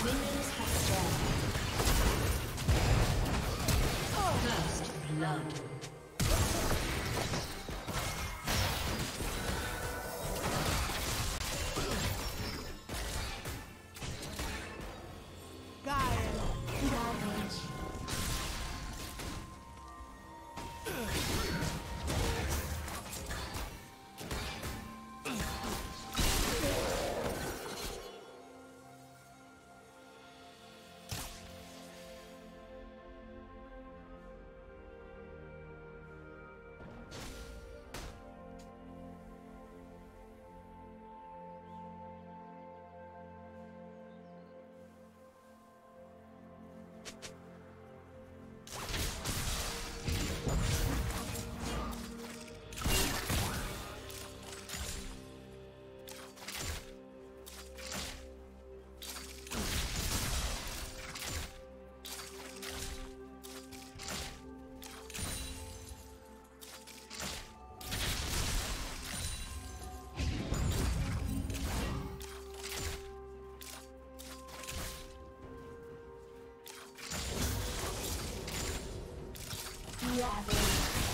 First blood. Peace.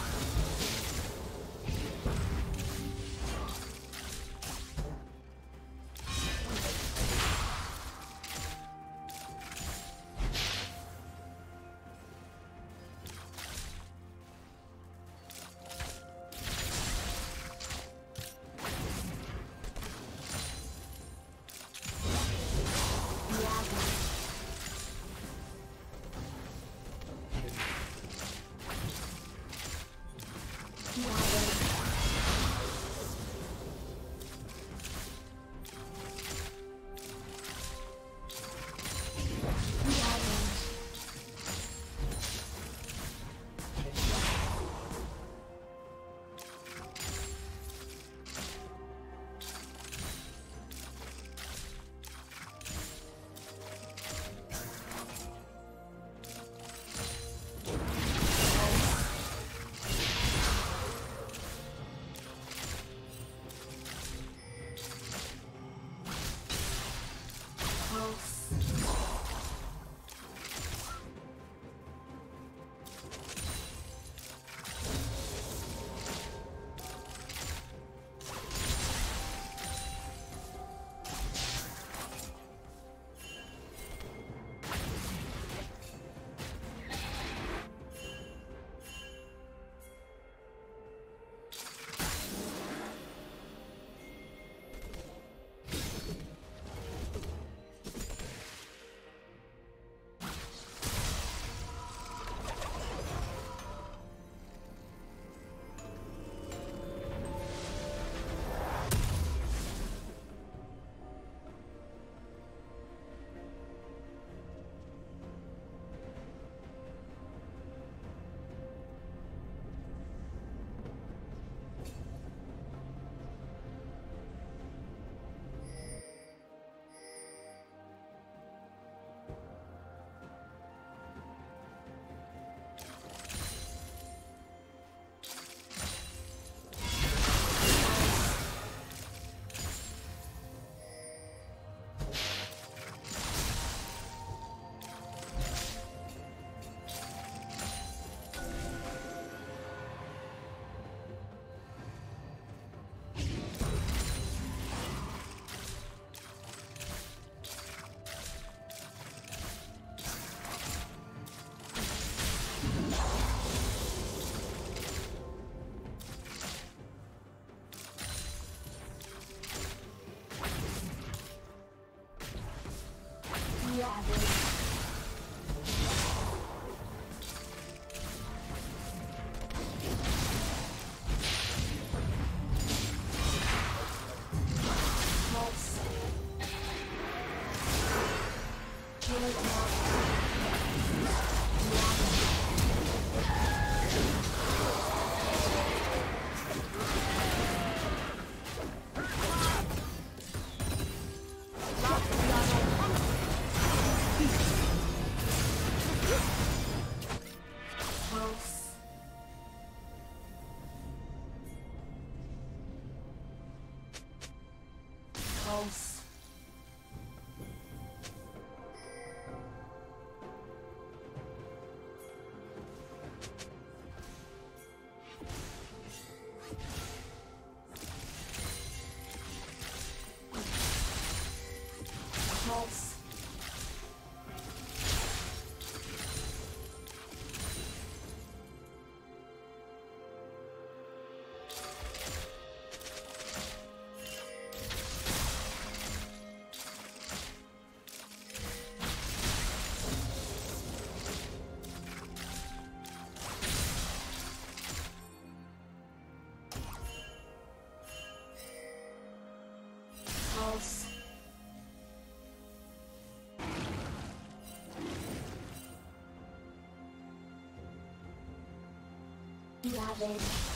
Ravage.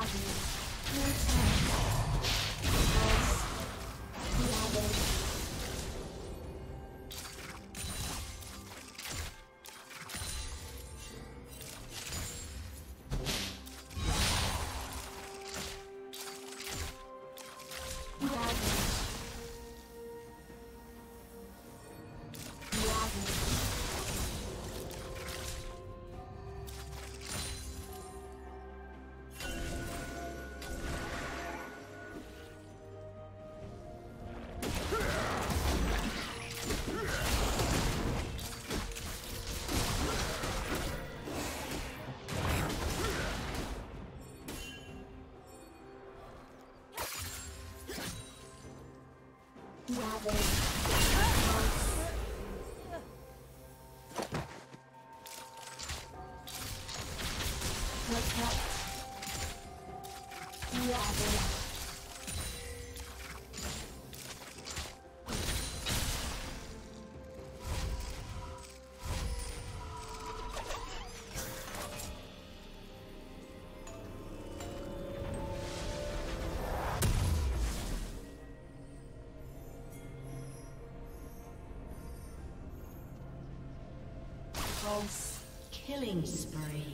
Ravage. Killing spree.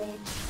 Ravage.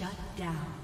Red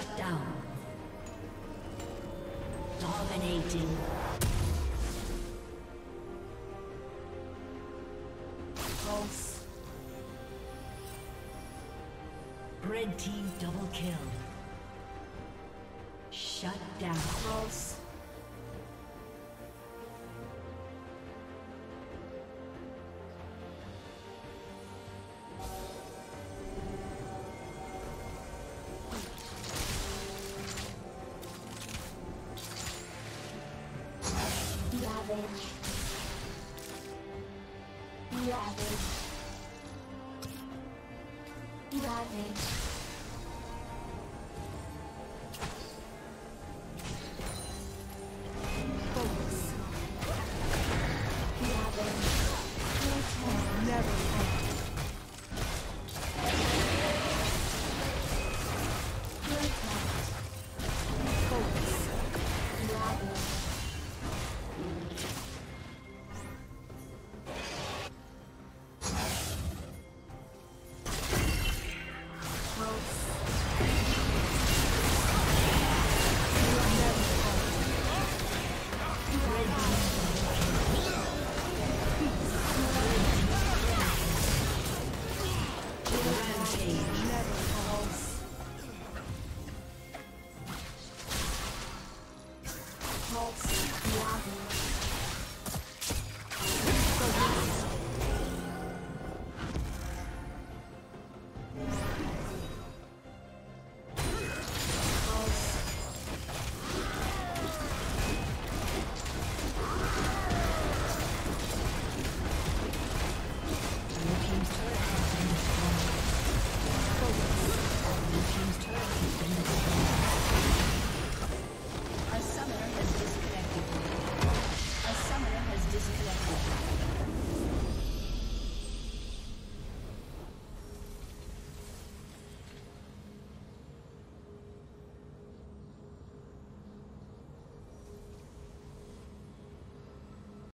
Shut down. Dominating. Pulse. Red team double kill. Shut down. Pulse. Ravage. Ravage.